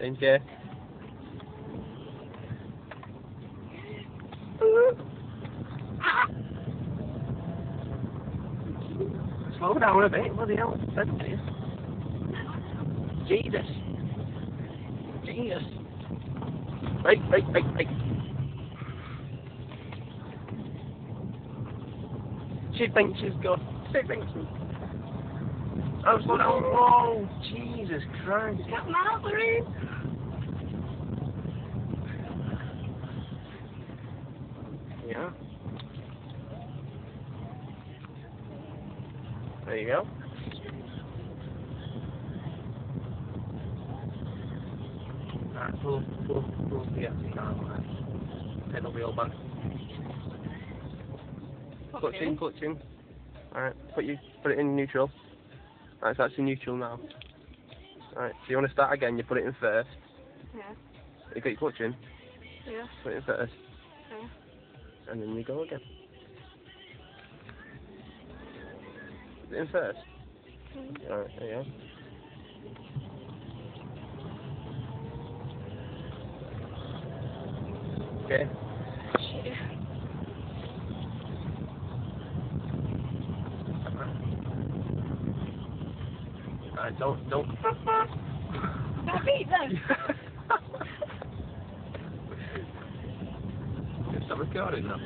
Thank you. Slow down a bit, bloody hell. Jesus. Jesus. Right, right, right, right. She thinks she's good. She thinks. Oh, slow down. Whoa, Jesus Christ. Got Mallory. Yeah. There you go. Alright, pull, pull, pull the empty car away. It'll be all back. Clutch in, clutch in. Alright, put you put it in neutral. Alright, so that's in neutral now. Alright, so you want to start again, you put it in first. Yeah. You got your clutch in, Yeah. put it in first, Okay. and then you go again. Put it in first. Mm-hmm. Alright, there you go. Okay. Alright, don't, don't. Beat them. Stop recording now.